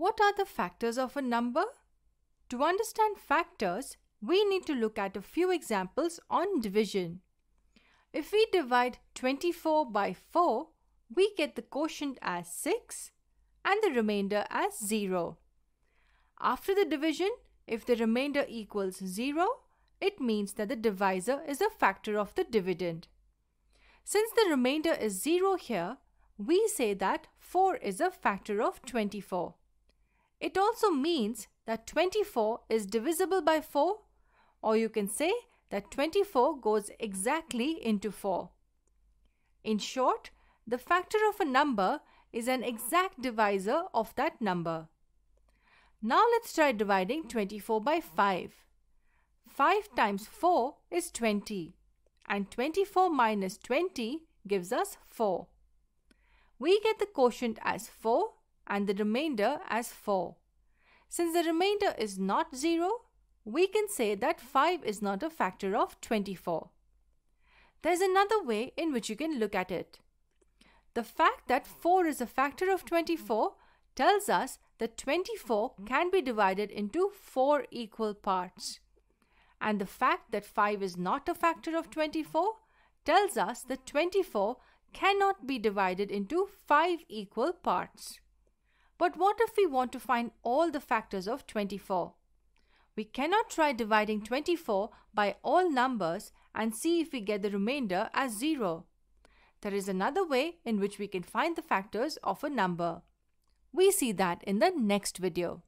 What are the factors of a number? To understand factors, we need to look at a few examples on division. If we divide 24 by 4, we get the quotient as 6 and the remainder as 0. After the division, if the remainder equals 0, it means that the divisor is a factor of the dividend. Since the remainder is 0 here, we say that 4 is a factor of 24. It also means that 24 is divisible by 4 or you can say that 24 goes exactly into 4. In short, the factor of a number is an exact divisor of that number. Now let's try dividing 24 by 5. 5 times 4 is 20 and 24 minus 20 gives us 4. We get the quotient as 4 and the remainder as 4. Since the remainder is not 0, we can say that 5 is not a factor of 24. There's another way in which you can look at it. The fact that 4 is a factor of 24 tells us that 24 can be divided into 4 equal parts. And the fact that 5 is not a factor of 24 tells us that 24 cannot be divided into 5 equal parts. But what if we want to find all the factors of 24? We cannot try dividing 24 by all numbers and see if we get the remainder as 0. There is another way in which we can find the factors of a number. We see that in the next video.